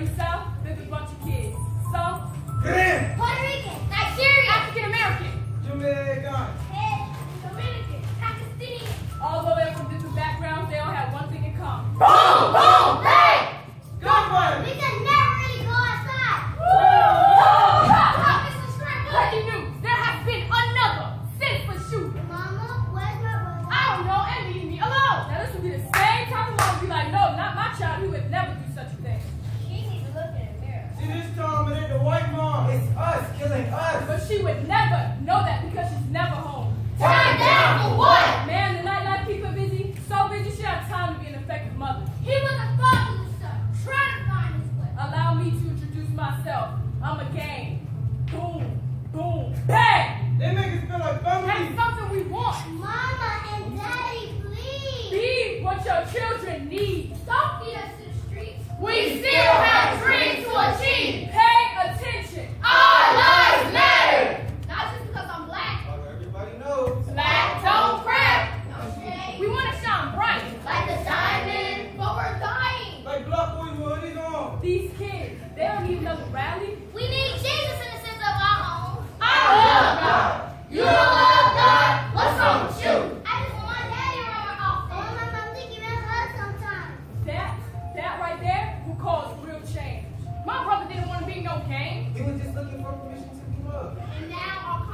yourself, then the bunch of kids. So, Korean, Puerto Rican, Nigerian. These kids, they don't even know the rally. We need Jesus in the sense of our home. I love God. You don't love God? What's wrong with you? I just want my daddy around my office. I want my mom to give me a hug sometimes. That, that right there will cause real change. My brother didn't want to be no king. He was just looking for permission to come up. And now our